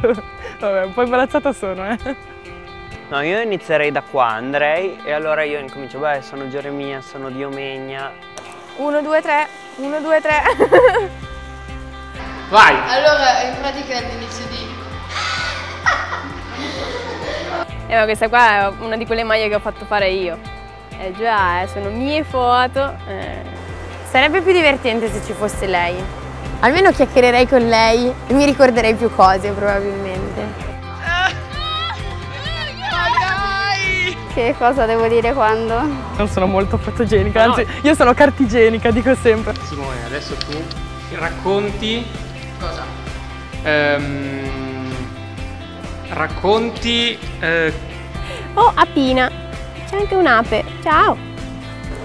Vabbè, un po' imbarazzata sono, eh. No, io inizierei da qua, andrei e allora io incomincio, beh, sono Geremia, sono Diomegna. 1, 2, 3, 1, 2, 3. Vai! Allora, in pratica è l'inizio di... Eh, ma questa qua è una di quelle maglie che ho fatto fare io. Eh già, eh, sono mie foto. eh. Sarebbe più divertente se ci fosse lei. Almeno chiacchiererei con lei e mi ricorderei più cose probabilmente. Che cosa devo dire quando? Non sono molto fotogenica, anzi, io sono cartigenica, dico sempre. Simone, adesso tu racconti... Cosa? racconti... eh, Oh, Apina. C'è anche un'ape. Ciao.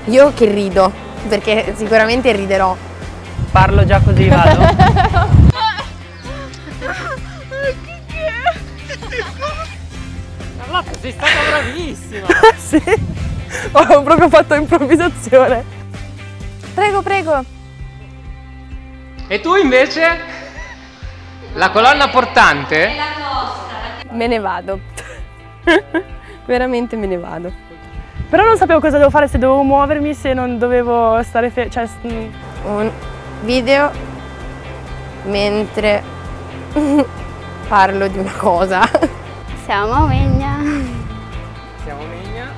Io che rido, perché sicuramente riderò. Parlo già così, vado? Carlotta, sei stata bravissima! sì, ho proprio fatto improvvisazione. Prego, prego. E tu invece? La colonna portante? Me ne vado. Veramente me ne vado. Però non sapevo cosa devo fare, se dovevo muovermi, se non dovevo stare fermo. Cioè, mm, Un video mentre parlo di una cosa. Siamo a Megna. Siamo Megna.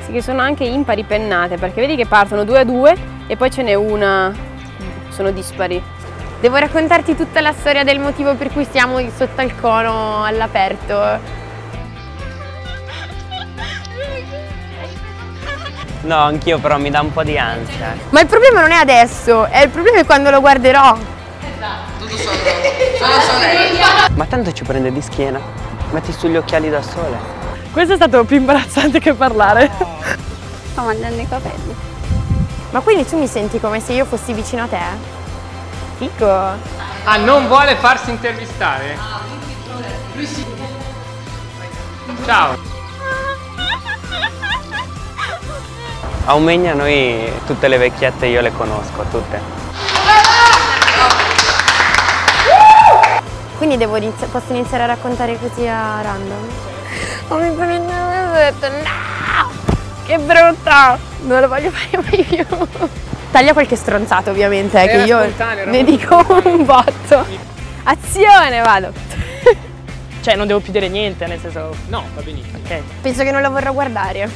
Sì, che sono anche impari pennate, perché vedi che partono due a due e poi ce n'è una. Sono dispari. Devo raccontarti tutta la storia del motivo per cui stiamo sotto al cono all'aperto. No, anch'io però mi dà un po' di ansia. Ma il problema non è adesso, è il problema è quando lo guarderò. Ma tanto ci prende di schiena. Metti sugli occhiali da sole. questo è stato più imbarazzante che parlare. Sto mangiando i capelli. Ma quindi tu mi senti come se io fossi vicino a te? Fico. Ah, non vuole farsi intervistare? Ciao! A Umegna noi tutte le vecchiette io le conosco, tutte. Quindi devo inizi- posso iniziare a raccontare così a random? Ho detto no! Che brutta! Non lo voglio fare mai più. Taglia qualche stronzato ovviamente, eh, che io ne dico un botto. Azione, vado. Cioè, non devo più dire niente, nel senso. No, va benissimo. Ok. Penso che non lo vorrò guardare.